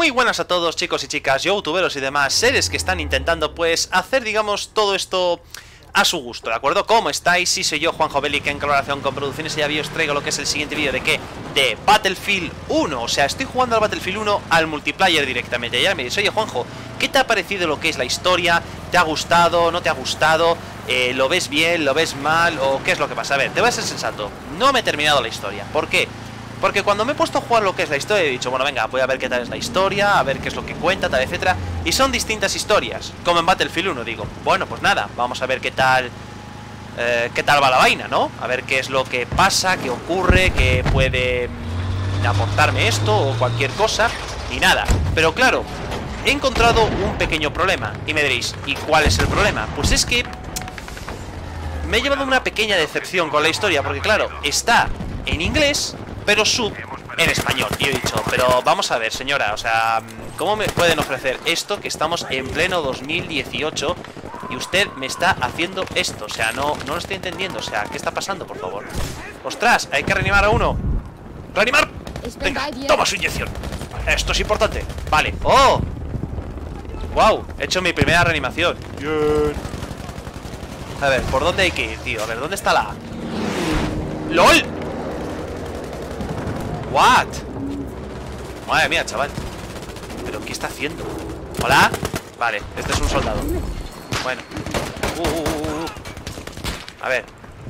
muy buenas a todos chicos y chicas, youtuberos y demás seres que están intentando pues hacer digamos todo esto a su gusto, ¿de acuerdo? ¿Cómo estáis? Sí, soy yo, Juanjo Belli, que en colaboración con Producciones y ya os traigo lo que es el siguiente vídeo de qué? De Battlefield 1, o sea, estoy jugando al Battlefield 1 al multiplayer directamente. Ya me dices, oye Juanjo, ¿qué te ha parecido lo que es la historia? ¿Te ha gustado? ¿No te ha gustado? Eh, ¿Lo ves bien? ¿Lo ves mal? ¿O qué es lo que pasa? A ver, te voy a ser sensato, no me he terminado la historia, ¿por qué? Porque cuando me he puesto a jugar lo que es la historia, he dicho, bueno, venga, voy a ver qué tal es la historia, a ver qué es lo que cuenta, tal, etcétera. Y son distintas historias, como en Battlefield 1, digo. Bueno, pues nada, vamos a ver qué tal... Eh, qué tal va la vaina, ¿no? A ver qué es lo que pasa, qué ocurre, qué puede mm, aportarme esto o cualquier cosa. Y nada, pero claro, he encontrado un pequeño problema. Y me diréis, ¿y cuál es el problema? Pues es que... Me he llevado una pequeña decepción con la historia, porque claro, está en inglés pero sub en español. Y he dicho, pero vamos a ver, señora, o sea, ¿cómo me pueden ofrecer esto que estamos en pleno 2018 y usted me está haciendo esto? O sea, no, no lo estoy entendiendo. O sea, ¿qué está pasando, por favor? ¡Ostras! Hay que reanimar a uno. ¡Reanimar! Venga, toma su inyección. Esto es importante. Vale. ¡Oh! ¡Wow! He hecho mi primera reanimación. Bien. A ver, ¿por dónde hay que ir, tío? A ver, ¿dónde está la ¡LOL! ¿What? Madre mía, chaval ¿Pero qué está haciendo? ¿Hola? Vale, este es un soldado Bueno uh, uh, uh, uh. A ver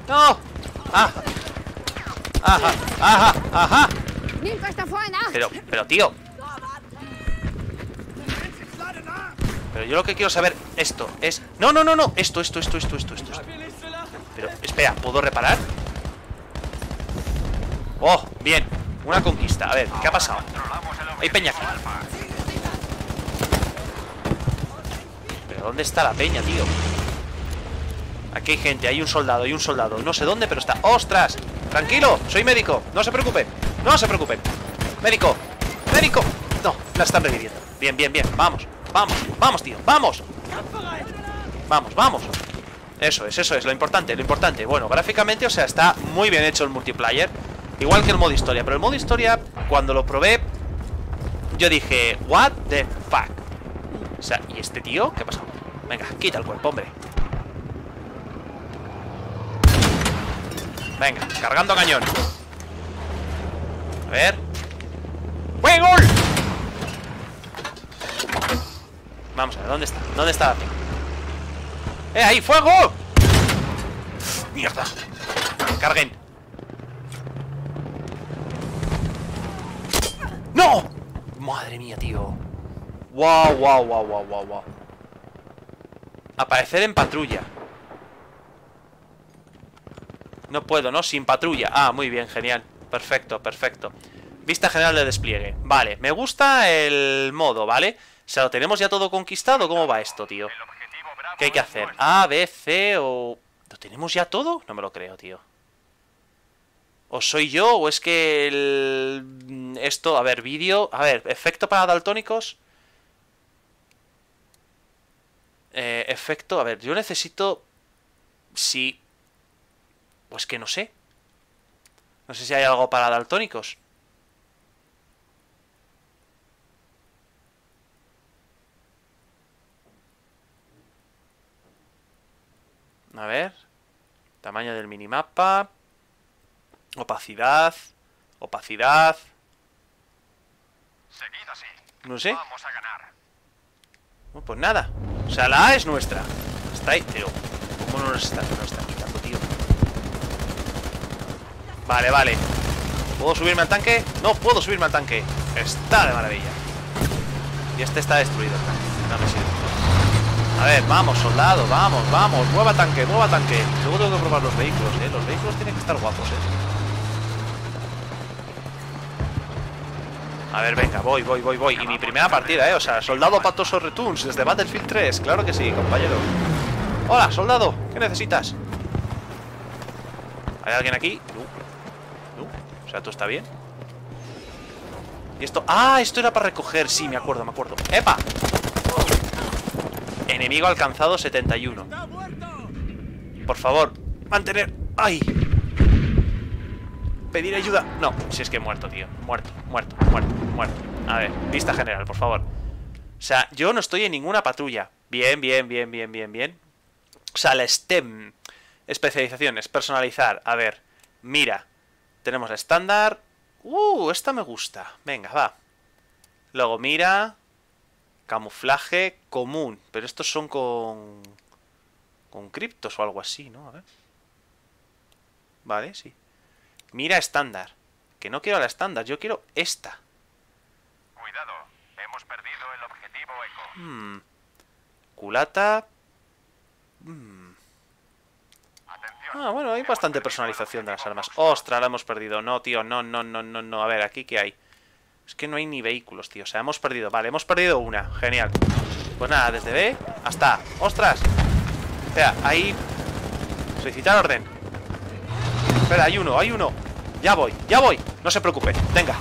¡No! ¡Ah! ¡Ajá! ¡Ajá! ¡Ajá! Pero, pero tío Pero yo lo que quiero saber Esto es... No, no, no, no Esto, esto, esto, esto, esto, esto, esto. Pero, espera, ¿puedo reparar? Oh, bien una conquista. A ver, ¿qué ha pasado? Hay peña aquí. ¿Pero dónde está la peña, tío? Aquí hay gente, hay un soldado, hay un soldado. No sé dónde, pero está... ¡Ostras! Tranquilo, soy médico, no se preocupen No se preocupen. Médico, médico. No, la están reviviendo. Bien, bien, bien, vamos, vamos, vamos, tío, vamos. Vamos, vamos. Eso es, eso es, lo importante, lo importante. Bueno, gráficamente, o sea, está muy bien hecho el multiplayer Igual que el modo historia Pero el modo historia, cuando lo probé Yo dije, what the fuck O sea, ¿y este tío? ¿Qué pasado? Venga, quita el cuerpo, hombre Venga, cargando cañón A ver ¡Fuego! Vamos a ver, ¿dónde está? ¿Dónde está la ¡Eh, ahí, fuego! ¡Mierda! Carguen ¡No! Madre mía, tío Wow, wow, wow, wow, wow, wow Aparecer en patrulla No puedo, ¿no? Sin patrulla Ah, muy bien, genial Perfecto, perfecto Vista general de despliegue Vale, me gusta el modo, ¿vale? O sea, ¿lo tenemos ya todo conquistado? ¿Cómo va esto, tío? ¿Qué hay que hacer? A, B, C o... ¿Lo tenemos ya todo? No me lo creo, tío ¿O soy yo? ¿O es que el... esto... A ver, vídeo... A ver, efecto para daltónicos... Eh, efecto... A ver, yo necesito... Si... Pues que no sé. No sé si hay algo para daltónicos. A ver. Tamaño del minimapa. Opacidad. Opacidad. No sé. pues nada. O sea, la A es nuestra. Está ahí. Pero, ¿cómo no nos está, no está quitando, tío? Vale, vale. ¿Puedo subirme al tanque? No puedo subirme al tanque. Está de maravilla. Y este está destruido. No me sirve. A ver, vamos, soldado, vamos, vamos. Mueva tanque, mueva tanque. Luego tengo que probar los vehículos, ¿eh? Los vehículos tienen que estar guapos, ¿eh? A ver, venga, voy, voy, voy, voy Y mi primera partida, eh, o sea, soldado patoso returns Desde Battlefield 3, claro que sí, compañero Hola, soldado, ¿qué necesitas? ¿Hay alguien aquí? No, no, o sea, ¿todo está bien? ¿Y esto? ¡Ah! Esto era para recoger, sí, me acuerdo, me acuerdo ¡Epa! Enemigo alcanzado 71 Por favor, mantener ¡Ay! Pedir ayuda. No, si es que muerto, tío. Muerto, muerto, muerto, muerto. A ver, vista general, por favor. O sea, yo no estoy en ninguna patrulla. Bien, bien, bien, bien, bien, bien. O sea, la STEM. Especializaciones, personalizar. A ver, mira. Tenemos la estándar. Uh, esta me gusta. Venga, va. Luego mira. Camuflaje común. Pero estos son con... Con criptos o algo así, ¿no? A ver. Vale, sí. Mira estándar. Que no quiero la estándar, yo quiero esta. Cuidado, hemos perdido el objetivo eco. Hmm. Culata. Hmm. Ah, bueno, hay bastante personalización de las armas. ¡Ostras, la hemos perdido! No, tío, no, no, no, no, no. A ver, ¿aquí qué hay? Es que no hay ni vehículos, tío. O sea, hemos perdido. Vale, hemos perdido una. Genial. Pues nada, desde B hasta... ¡Ostras! Espera, ahí... Solicitar orden. Espera, hay uno, hay uno. Ya voy, ya voy. No se preocupe. Venga.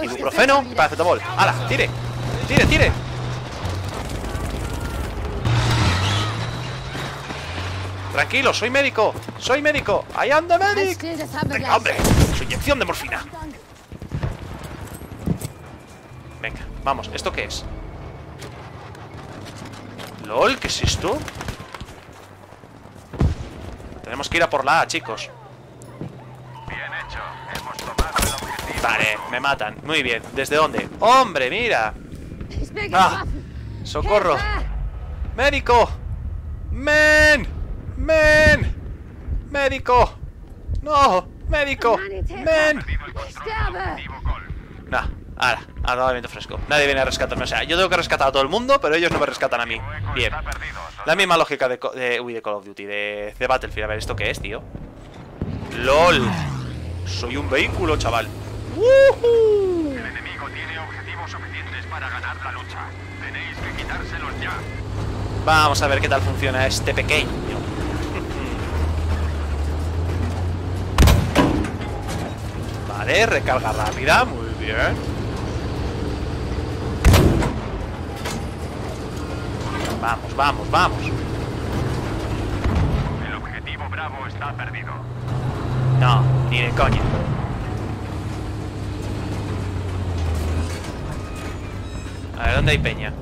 Ibuprofeno y paracetamol. ¡Hala! ¡Tire! ¡Tire, tire! Tranquilo, soy médico. Soy médico. I am the medic. Venga, hombre. Su inyección de morfina. Venga, vamos. ¿Esto qué es? LOL, ¿qué es esto? Tenemos que ir a por la A, chicos. Bien hecho, hemos tomado el objetivo. Vale, me matan. Muy bien. ¿Desde dónde? ¡Hombre, mira! Ah. ¡Socorro! ¡Médico! ¡Men! ¡Men! ¡Médico! ¡No! ¡Médico! ¡Men! Nah, ahora, ahora viento fresco. Nadie viene a rescatarme. O sea, yo tengo que rescatar a todo el mundo, pero ellos no me rescatan a mí. Bien. La misma lógica de, de, uy, de Call of Duty, de, de Battlefield. A ver, ¿esto qué es, tío? ¡LOL! Soy un vehículo, chaval. ¡Woohoo! El enemigo tiene objetivos suficientes para ganar la lucha. Tenéis que quitárselos ya. Vamos a ver qué tal funciona este pequeño. Vale, recarga rápida, muy bien. Vamos, vamos, vamos. El objetivo Bravo está perdido. No, ni de coña. A ver, ¿dónde hay peña?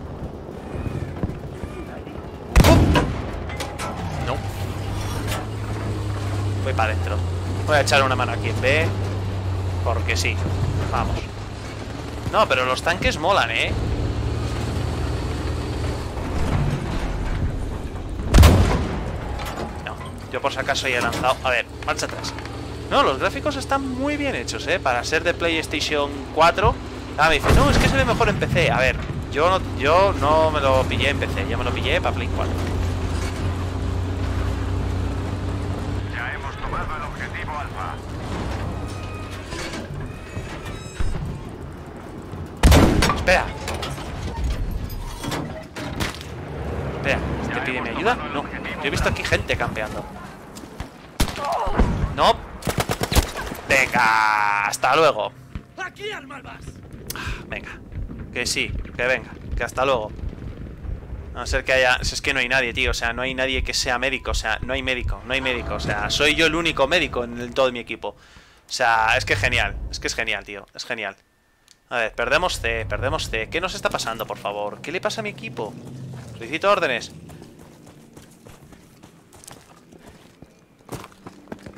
No. Voy para adentro. Voy a echar una mano aquí en B. Porque sí. Vamos. No, pero los tanques molan, ¿eh? No, yo por si acaso ya he lanzado. A ver, marcha atrás. No, los gráficos están muy bien hechos, ¿eh? Para ser de PlayStation 4. Ah, me dice, no, es que se ve mejor en PC. A ver, yo no, yo no me lo pillé en PC, yo me lo pillé para Play 4. Ya hemos tomado el objetivo Alfa. Espera. Espera, ¿este pide mi ayuda? No, yo he visto aquí gente campeando. No. Venga, hasta luego. ¡Aquí al malvas! Venga, que sí, que venga, que hasta luego. A no ser que haya. Es que no hay nadie, tío. O sea, no hay nadie que sea médico. O sea, no hay médico, no hay médico. O sea, soy yo el único médico en todo mi equipo. O sea, es que genial. Es que es genial, tío. Es genial. A ver, perdemos C, perdemos C. ¿Qué nos está pasando, por favor? ¿Qué le pasa a mi equipo? Solicito órdenes.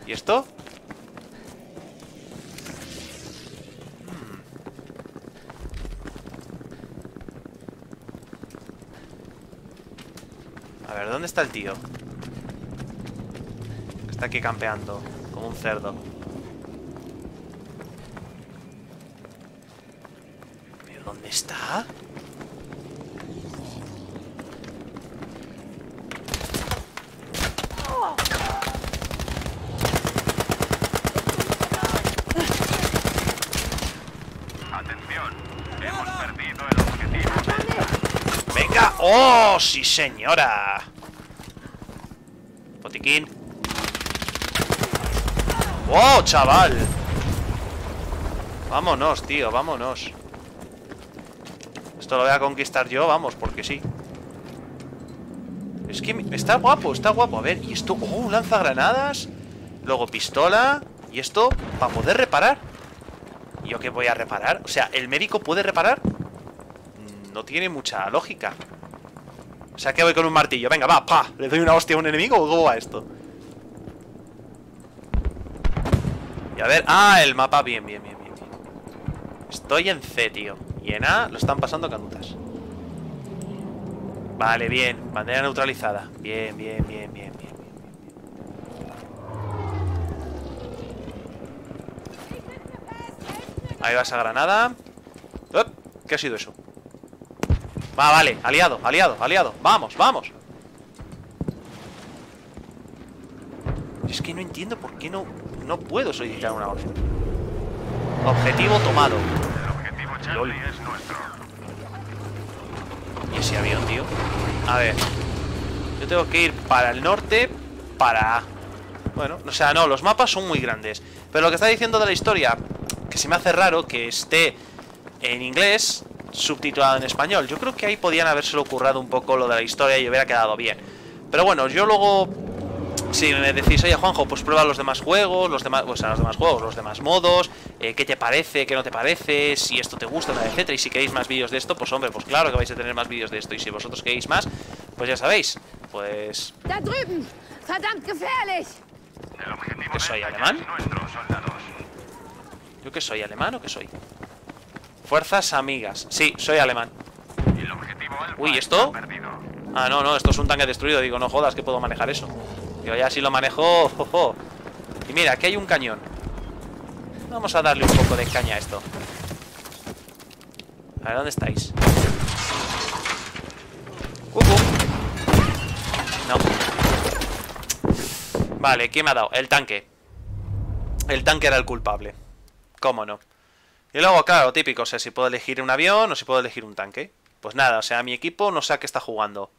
¿Y esto? A ver, ¿dónde está el tío? Está aquí campeando, como un cerdo. ¿Pero dónde está? Atención, hemos perdido el objetivo. ¡Venga! ¡Oh, sí, señora! Botiquín. ¡Oh, chaval! Vámonos, tío, vámonos. Esto lo voy a conquistar yo, vamos, porque sí. Es que está guapo, está guapo. A ver, y esto... ¡Oh, lanzagranadas! Luego pistola. ¿Y esto? ¿Para poder reparar? ¿Y ¿Yo qué voy a reparar? O sea, ¿el médico puede reparar? No tiene mucha lógica O sea, que voy con un martillo. Venga, va, pa. ¿Le doy una hostia a un enemigo o cómo va esto? Y a ver... Ah, el mapa, bien, bien, bien, bien. Estoy en C, tío. Y en A lo están pasando canutas. Vale, bien. Bandera neutralizada. Bien, bien, bien, bien, bien Ahí va esa granada. ¿Qué ha sido eso? Va, vale, aliado, aliado, aliado. Vamos, vamos. Es que no entiendo por qué no, no puedo solicitar una orden. Objetivo tomado. El objetivo Charlie es nuestro. ¿Y ese avión, tío? A ver. Yo tengo que ir para el norte Para Bueno, o sea, no, los mapas son muy grandes. Pero lo que está diciendo de la historia Que se me hace raro que esté en inglés Subtitulado en español Yo creo que ahí podían habérselo currado un poco lo de la historia Y hubiera quedado bien Pero bueno, yo luego si me decís, oye Juanjo, pues prueba los demás juegos, los demás, o sea, los demás juegos, los demás modos, eh, qué te parece, qué no te parece, si esto te gusta, etcétera. Y si queréis más vídeos de esto, pues hombre, pues claro que vais a tener más vídeos de esto. Y si vosotros queréis más, pues ya sabéis, pues. Da drüben! Verdammt gefährlich! El objetivo ¿Que soy alemán? ¿Yo qué soy, alemán o qué soy? Fuerzas amigas. Sí, soy alemán. Uy, ¿esto? Ah, no, no, esto es un tanque destruido. Digo, no jodas que puedo manejar eso. Digo, ya si lo manejo. Y mira, aquí hay un cañón. Vamos a darle un poco de caña a esto. A ver, ¿dónde estáis? Cucu. No. Vale, ¿quién me ha dado? El tanque. El tanque era el culpable. ¿Cómo no? Y luego, claro, típico, o sea, si puedo elegir un avión o si puedo elegir un tanque. Pues nada, o sea, mi equipo no sé a qué está jugando.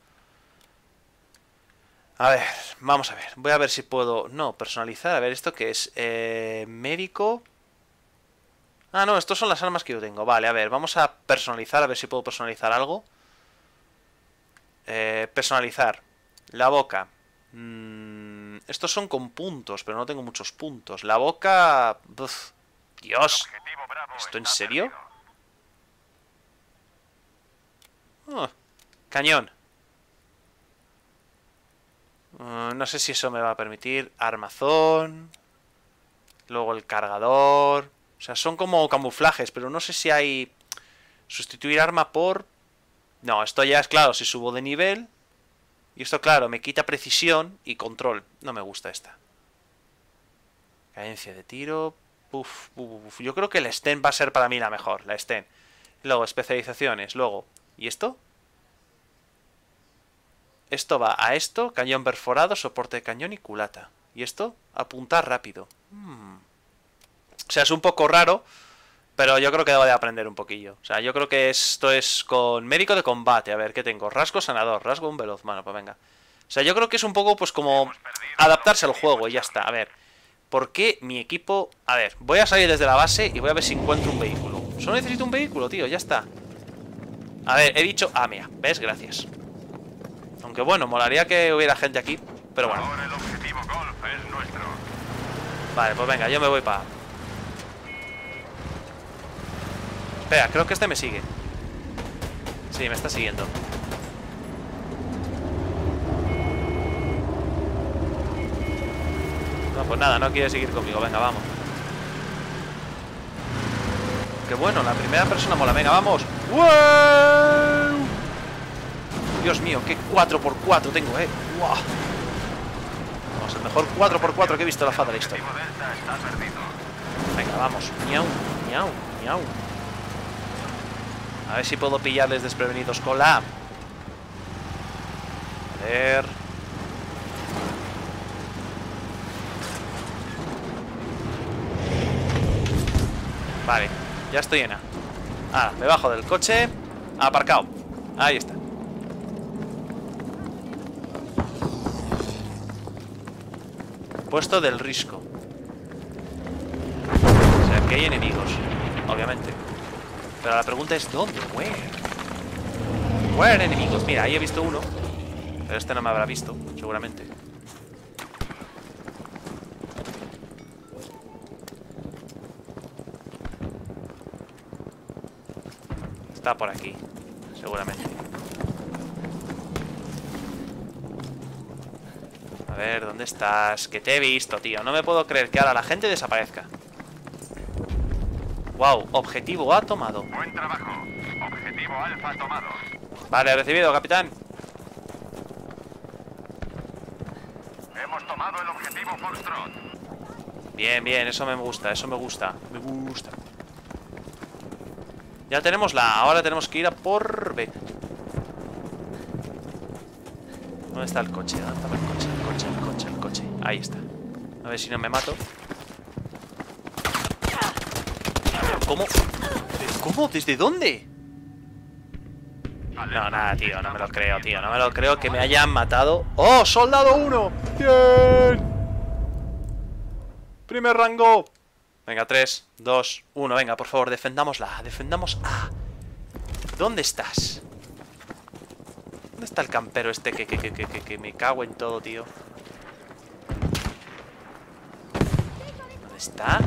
A ver, vamos a ver. Voy a ver si puedo... No, personalizar. A ver, ¿esto qué es? Eh, médico... Ah, no, estos son las armas que yo tengo. Vale, a ver, vamos a personalizar. A ver si puedo personalizar algo. Eh, personalizar. La boca. Mm, estos son con puntos, pero no tengo muchos puntos. La boca... uf, Dios. ¿Esto en serio? Ah, cañón. Uh, no sé si eso me va a permitir. Armazón. Luego el cargador. O sea, son como camuflajes, pero no sé si hay... Sustituir arma por... No, esto ya es claro, si subo de nivel. Y esto, claro, me quita precisión y control. No me gusta esta. Cadencia de tiro. Uf, uf, uf. Yo creo que el Sten va a ser para mí la mejor, la Sten. Luego, especializaciones. Luego, ¿y esto? Esto va a esto, cañón perforado, soporte de cañón y culata. ¿Y esto? Apuntar rápido. Hmm. O sea, es un poco raro, pero yo creo que debo de aprender un poquillo. O sea, yo creo que esto es con médico de combate. A ver, ¿qué tengo? Rasgo sanador, rasgo un veloz. Bueno, pues venga. O sea, yo creo que es un poco, pues, como adaptarse al juego y ya está. A ver, ¿por qué mi equipo...? A ver, voy a salir desde la base y voy a ver si encuentro un vehículo. Solo necesito un vehículo, tío, ya está. A ver, he dicho... Ah, mira, ¿ves? Gracias. Aunque bueno, molaría que hubiera gente aquí. Pero bueno. Ahora el objetivo Golf es nuestro. Vale, pues venga, yo me voy para... Espera, creo que este me sigue. Sí, me está siguiendo. No, pues nada, no quiere seguir conmigo. Venga, vamos. Qué bueno, la primera persona mola. Venga, vamos. ¡Wow! Dios mío, qué 4x4 tengo, eh. Vamos, el mejor 4x4 que he visto en la faz de la historia. Venga, vamos. Miau, miau, miau. A ver si puedo pillarles desprevenidos con la... A ver... Vale, ya estoy en A. Ah, me bajo del coche. Aparcado. Ahí está. Puesto del risco. O sea, que hay enemigos, obviamente. Pero la pregunta es ¿dónde? Where? Where enemigos? Mira, ahí he visto uno. Pero este no me habrá visto, seguramente. Está por aquí, seguramente. A ver, ¿dónde estás? Que te he visto, tío. No me puedo creer que ahora la gente desaparezca. Wow, objetivo A tomado. Buen trabajo. Objetivo alfa tomado. Vale, recibido, capitán. Hemos tomado el objetivo Foxtrot. Bien, bien, eso me gusta, eso me gusta. Me gusta. Ya tenemos la... Ahora tenemos que ir a por B. ¿Dónde está el coche? ¿Dónde está el coche? El coche, el coche, el coche. Ahí está. A ver si no me mato. ¿Cómo? ¿Cómo? ¿Desde dónde? No, nada, tío, no me lo creo, tío. No me lo creo que me hayan matado. ¡Oh, soldado 1! ¡Bien! Primer rango. Venga, 3, 2, 1. Venga, por favor, defendámosla. Defendamos A. ¿Dónde estás? ¿Dónde está el campero este que, que, que, que, que- me cago en todo, tío? ¿Dónde está?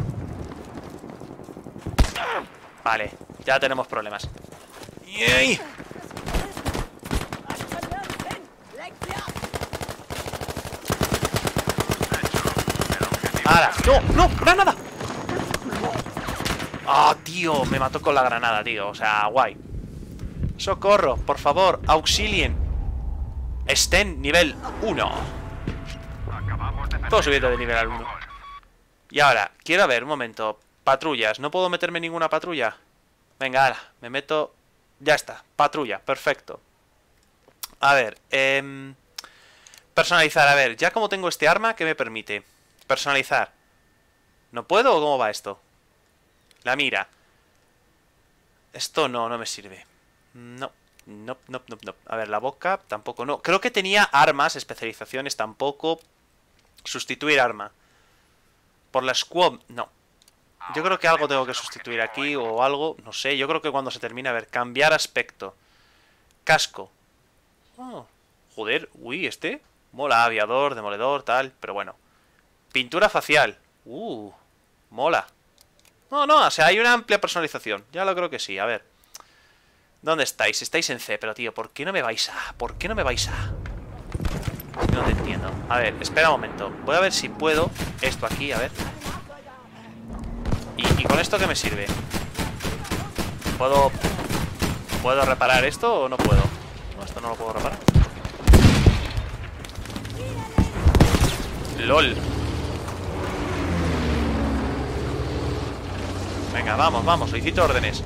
Vale, ya tenemos problemas. ¡Yey! ¡Hala! ¡No! ¡No! ¡Granada! ¡Ah, tío! Me mató con la granada, tío. O sea, guay. ¡Socorro! Por favor, auxilien. Estén nivel 1. Acabamos de Todo subiendo de nivel al 1. Y ahora, quiero ver, un momento. Patrullas. ¿No puedo meterme ninguna patrulla? Venga, ahora. Me meto... Ya está. Patrulla. Perfecto. A ver. em, Personalizar. A ver, ya como tengo este arma, ¿qué me permite? Personalizar. ¿No puedo o cómo va esto? La mira. Esto no, no me sirve. No. No, no, no, no. A ver, la boca tampoco no. Creo que tenía armas, especializaciones tampoco. Sustituir arma. Por la squad, no. Yo creo que algo tengo que sustituir aquí o algo. No sé, yo creo que cuando se termine, a ver, cambiar aspecto. Casco. Oh, joder, uy, este. Mola, aviador, demoledor, tal, pero bueno. Pintura facial. Uh, mola. No, no, o sea, hay una amplia personalización. Ya lo creo que sí, a ver. ¿Dónde estáis? Estáis en C, pero tío, ¿por qué no me vais a? ¿Por qué no me vais a? No te entiendo. A ver, espera un momento. Voy a ver si puedo esto aquí, a ver. ¿Y, con esto qué me sirve? ¿Puedo... ¿Puedo reparar esto o no puedo? No, esto no lo puedo reparar. LOL. Venga, vamos, vamos, solicito órdenes.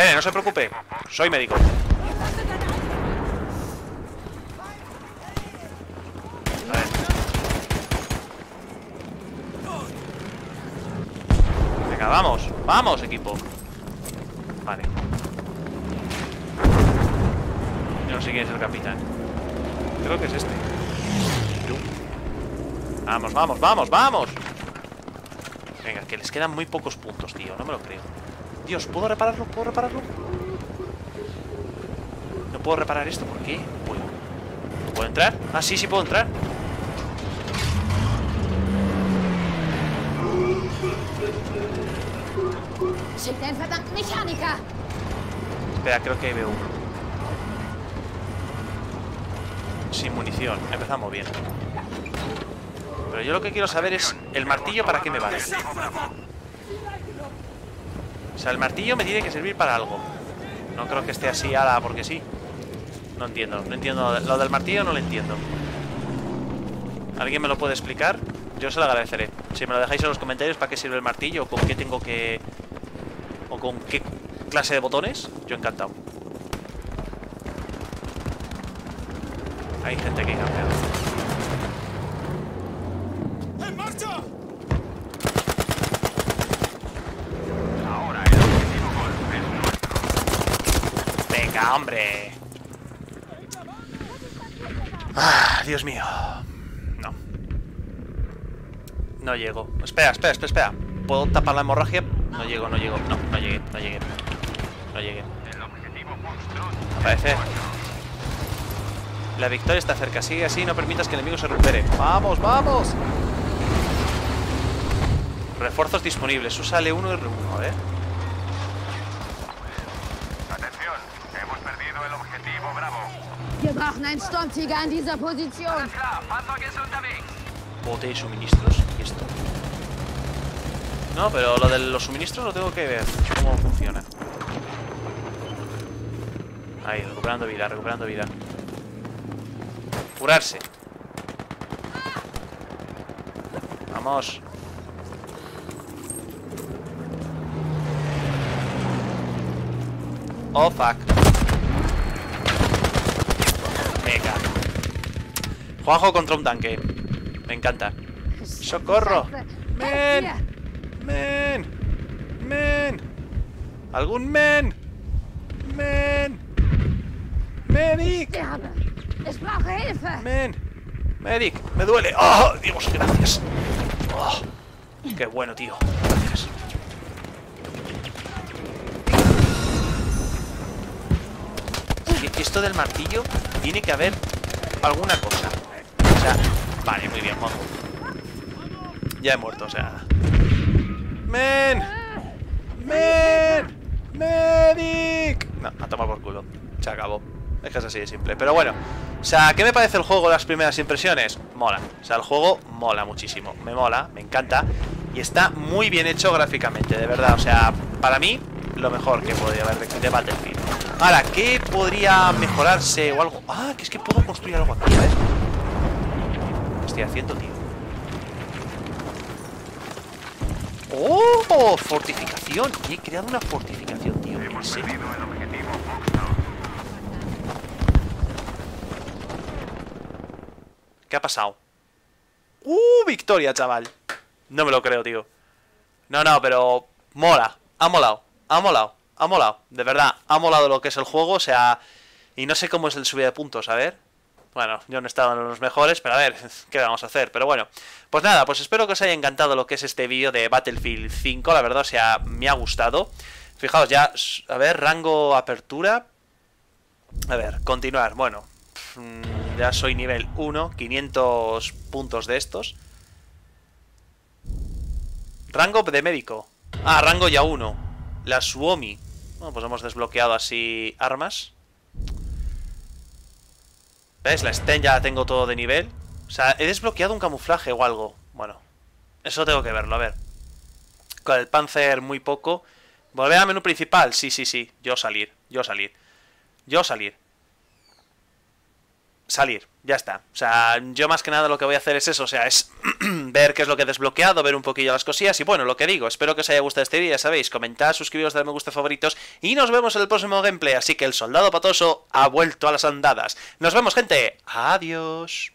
Espere, no se preocupe. Soy médico. A ver. Venga, vamos. Vamos, equipo. Vale. Yo no sé quién es el capitán. Creo que es este. Vamos, vamos, vamos, vamos. Venga, que les quedan muy pocos puntos, tío. No me lo creo. Dios, ¿puedo repararlo? ¿Puedo repararlo? No puedo reparar esto, ¿por qué? No puedo. ¿No puedo entrar? Ah, sí, sí puedo entrar. Espera, creo que veo uno. Sin munición. Empezamos bien. Pero yo lo que quiero saber es el martillo para qué me vale. O sea, el martillo me tiene que servir para algo. No creo que esté así ala porque sí. No entiendo, no entiendo. Lo del martillo no lo entiendo. ¿Alguien me lo puede explicar? Yo se lo agradeceré. Si me lo dejáis en los comentarios para qué sirve el martillo o con qué tengo que... O con qué clase de botones, yo encantado. Hay gente que cambia. Ahora el objetivo Golf es nuestro. Venga, hombre. Ah, Dios mío. No. No llego. Espera, espera, espera, espera. ¿Puedo tapar la hemorragia? No llego, no llego. No, no llegué, no llegué. No llegué. El objetivo Aparece. La victoria está cerca. Sigue así, no permitas que el enemigo se recupere. ¡Vamos, vamos! Refuerzos disponibles. Usa L1 y R1, ¿eh? Atención, hemos perdido el objetivo Bravo. Wir brauchen einen Sturmtiger in dieser Position. Klar, Fahrzeug ist unterwegs. Bote y suministros. ¿Y esto? No, pero lo de los suministros lo tengo que ver. Cómo funciona. Ahí, recuperando vida, recuperando vida. Curarse. Vamos. Oh, fuck. Juanjo contra un tanque. Me encanta. ¡Socorro! ¡Men! ¡Men! ¡Men! ¿Algún men? ¡Men! ¡Medic! ¡Men! ¡Medic! ¡Me duele! ¡Oh! Dios, gracias. Oh, ¡Qué bueno, tío! Gracias. Esto del martillo tiene que haber alguna cosa. O sea, vale, muy bien, Juanjo. Ya he muerto, o sea. ¡Men! ¡Men! ¡Medic! No, a tomar por culo. Se acabó. Es que es así de simple. Pero bueno. O sea, ¿qué me parece el juego las primeras impresiones? Mola. O sea, el juego mola muchísimo. Me mola, me encanta. Y está muy bien hecho gráficamente, de verdad. O sea, para mí, lo mejor que podría haber de, Battlefield. Ahora, ¿qué podría mejorarse o algo? Ah, que es que puedo construir algo aquí, ¿ves? ¿Qué estoy haciendo, tío? ¡Oh! Fortificación. Y he creado una fortificación, tío. ¿En Hemos serio? perdido el objetivo Foxtrot. ¿Qué ha pasado? ¡Uh! Victoria, chaval. No me lo creo, tío. No, no, pero mola. Ha molado. Ha molado. Ha molado. De verdad, ha molado lo que es el juego. O sea, y no sé cómo es el subida de puntos, a ver. Bueno, yo no he en los mejores, pero a ver, ¿qué vamos a hacer? Pero bueno, pues nada, pues espero que os haya encantado lo que es este vídeo de Battlefield 5, la verdad, o sea, me ha gustado. Fijaos ya, a ver, rango apertura. A ver, continuar, bueno, mm, ya soy nivel 1, 500 puntos de estos. Rango de médico. Ah, rango ya 1. La Suomi. Bueno, pues hemos desbloqueado así armas. ¿Ves? La Sten ya la tengo todo de nivel. O sea, he desbloqueado un camuflaje o algo. Bueno, eso tengo que verlo, a ver. Con el Panzer muy poco. ¿Volver al menú principal? Sí, sí, sí. Yo salir, yo salir. Yo salir. Salir, ya está. O sea, yo más que nada lo que voy a hacer es eso, o sea, es ver qué es lo que he desbloqueado, ver un poquillo las cosillas y bueno, lo que digo, espero que os haya gustado este vídeo, ya sabéis, comentad, suscribiros, darme me gusta favoritos y nos vemos en el próximo gameplay, así que el soldado patoso ha vuelto a las andadas. Nos vemos gente, adiós.